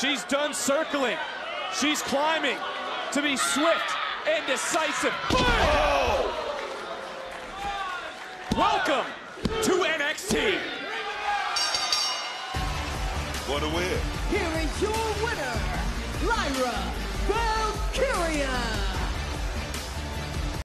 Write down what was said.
She's done circling. She's climbing to be swift and decisive. Oh! Welcome to NXT. What a win. Here is your winner, Lyra Bell.